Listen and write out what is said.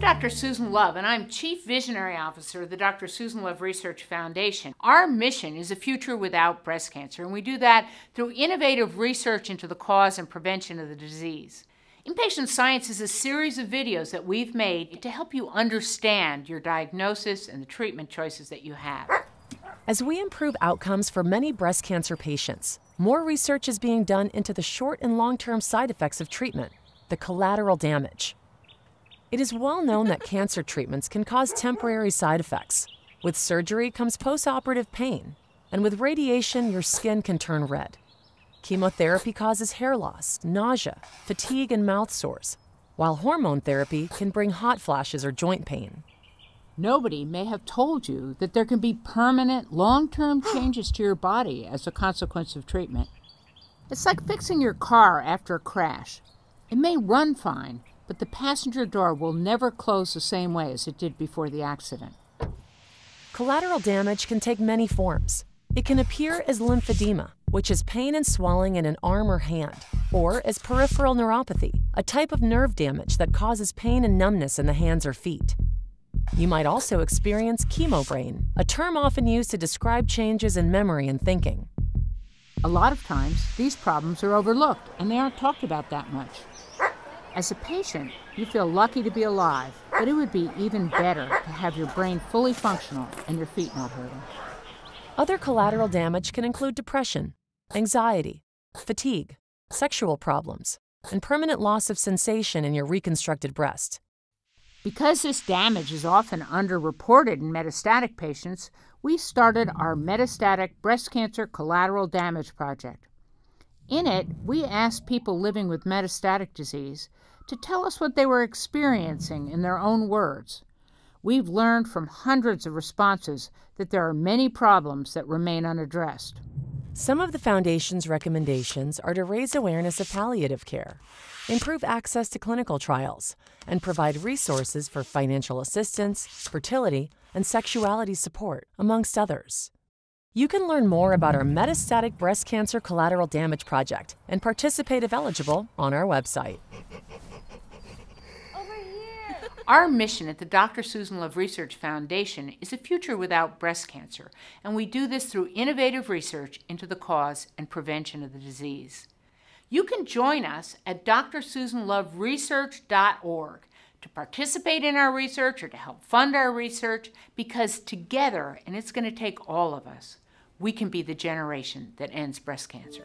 Dr. Susan Love, and I'm Chief Visionary Officer of the Dr. Susan Love Research Foundation. Our mission is a future without breast cancer, and we do that through innovative research into the cause and prevention of the disease. Impatient Science is a series of videos that we've made to help you understand your diagnosis and the treatment choices that you have. As we improve outcomes for many breast cancer patients, more research is being done into the short and long term side effects of treatment, the collateral damage. It is well known that cancer treatments can cause temporary side effects. With surgery comes postoperative pain, and with radiation, your skin can turn red. Chemotherapy causes hair loss, nausea, fatigue, and mouth sores, while hormone therapy can bring hot flashes or joint pain. Nobody may have told you that there can be permanent, long term changes to your body as a consequence of treatment. It's like fixing your car after a crash. It may run fine, but the passenger door will never close the same way as it did before the accident. Collateral damage can take many forms. It can appear as lymphedema, which is pain and swelling in an arm or hand, or as peripheral neuropathy, a type of nerve damage that causes pain and numbness in the hands or feet. You might also experience chemobrain, a term often used to describe changes in memory and thinking. A lot of times, these problems are overlooked and they aren't talked about that much. As a patient, you feel lucky to be alive, but it would be even better to have your brain fully functional and your feet not hurting. Other collateral damage can include depression, anxiety, fatigue, sexual problems, and permanent loss of sensation in your reconstructed breast. Because this damage is often underreported in metastatic patients, we started our Metastatic Breast Cancer Collateral Damage Project. In it, we asked people living with metastatic disease to tell us what they were experiencing in their own words. We've learned from hundreds of responses that there are many problems that remain unaddressed. Some of the Foundation's recommendations are to raise awareness of palliative care, improve access to clinical trials, and provide resources for financial assistance, fertility, and sexuality support, amongst others. You can learn more about our Metastatic Breast Cancer Collateral Damage Project and participate if eligible on our website. Over here. Our mission at the Dr. Susan Love Research Foundation is a future without breast cancer, and we do this through innovative research into the cause and prevention of the disease. You can join us at drsusanloveresearch.org to participate in our research or to help fund our research because together, and it's going to take all of us, we can be the generation that ends breast cancer.